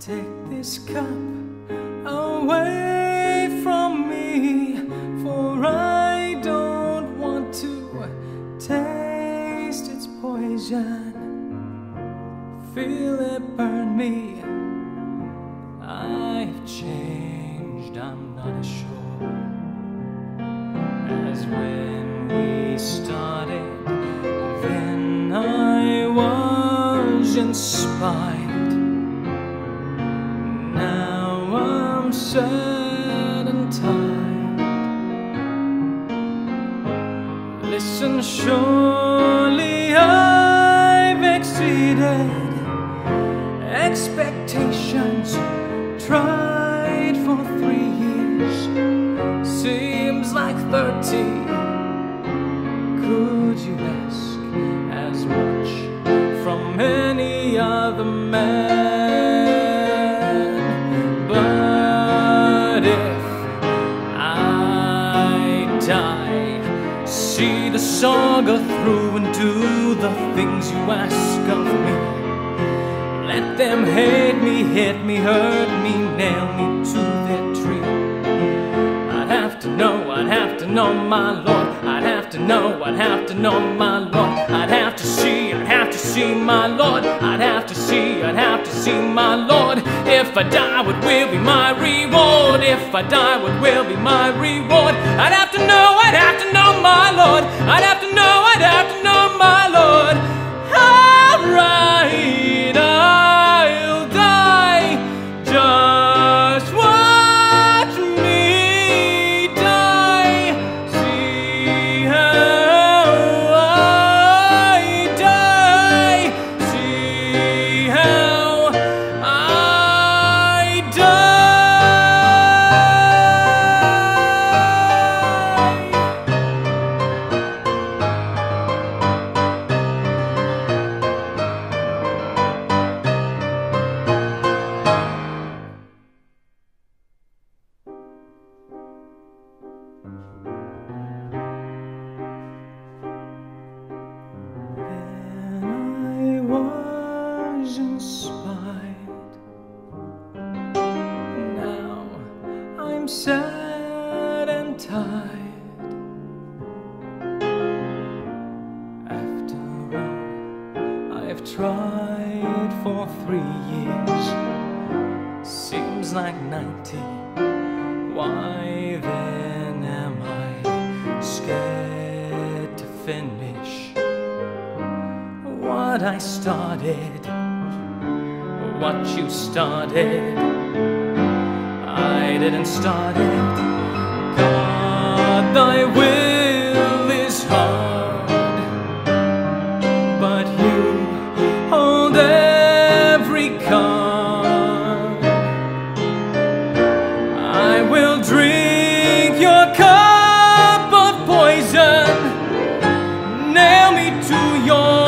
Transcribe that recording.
Take this cup away from me, for I don't want to taste its poison. Feel it burn me. I've changed, I'm not sure was inspired. Now I'm sad and tired. Listen, surely I've exceeded expectations. Tried for three years, seems like thirty. Could you ask as much see the saga through and do the things you ask of me. Let them hate me, hit me, hurt me, nail me to their tree. I'd have to know, I'd have to know my Lord. I'd have to know, I'd have to know my Lord. I'd have to see, I'd have see my Lord. I'd have to see, I'd have to see my Lord. If I die, what will be my reward? If I die, what will be my reward? I'd have to know, I'd have to know my Lord. I'd have to know, I'd have to know inspired. Now I'm sad and tired. After all I've tried for three years, seems like ninety. Why then finish? what I started, what you started. I didn't start it. God, thy will is hard, but you hold every card. I will drink your